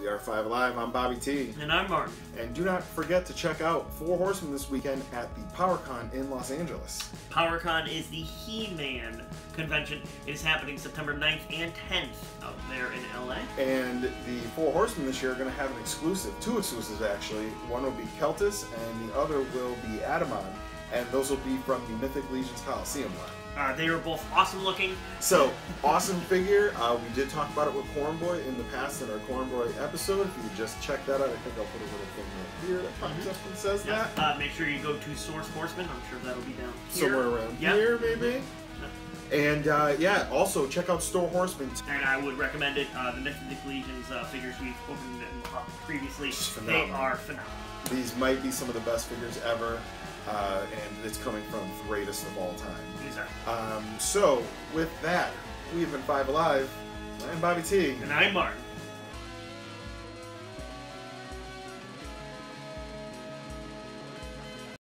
We are Five Alive. I'm Bobby T. And I'm Mark. And do not forget to check out Four Horsemen this weekend at the PowerCon in Los Angeles. PowerCon is the He-Man convention. It is happening September 9th and 10th out there in LA. And the Four Horsemen this year are going to have an exclusive, two exclusives actually. One will be Keltis, and the other will be Adamon. And those will be from the Mythic Legions Coliseum line. Uh, they are both awesome looking. So, awesome figure. Uh, we did talk about it with Cornboy in the past in our Cornboy episode. If you just check that out, I think I'll put a little thing right here that probably Mhm. just says Yeah. that. Uh, make sure you go to Source Horsemen. I'm sure that'll be down here. Somewhere around Yep. here, maybe. And uh, yeah, also check out Store Horsemen. And I would recommend it. Uh, the Mythic Legions uh, figures we've opened previously, they are phenomenal. These might be some of the best figures ever, uh, it's coming from the greatest of all time. Um, so, with that, we've been Five Alive. I'm Bobby T. And I'm Martin.